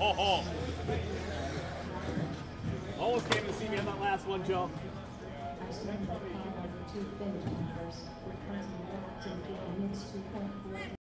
Oh, Almost came to see me on that last one, Joe.